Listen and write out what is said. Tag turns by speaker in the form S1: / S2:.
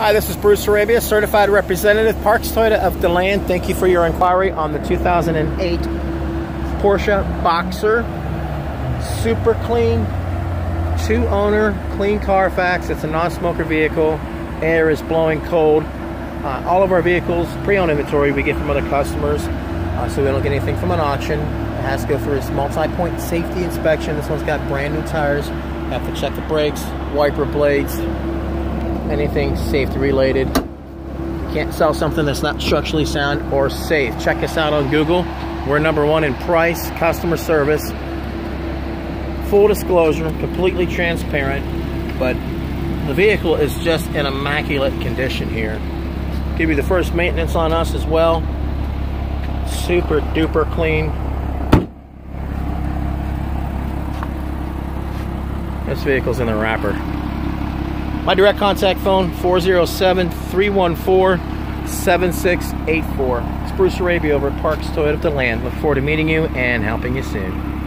S1: Hi, this is Bruce Hrabia, certified representative, Parks Toyota of DeLand. Thank you for your inquiry on the 2008 Porsche Boxer. Super clean, two owner, clean Carfax. It's a non-smoker vehicle. Air is blowing cold. Uh, all of our vehicles, pre-owned inventory, we get from other customers, uh, so we don't get anything from an auction. It has to go through its multi-point safety inspection. This one's got brand new tires. Have to check the brakes, wiper blades, anything safety related. Can't sell something that's not structurally sound or safe. Check us out on Google. We're number one in price, customer service, full disclosure, completely transparent, but the vehicle is just in immaculate condition here. Give you the first maintenance on us as well. Super duper clean. This vehicle's in the wrapper. My direct contact phone, 407-314-7684. It's Bruce Hrabia over at Parks Toyota of DeLand. Look forward to meeting you and helping you soon.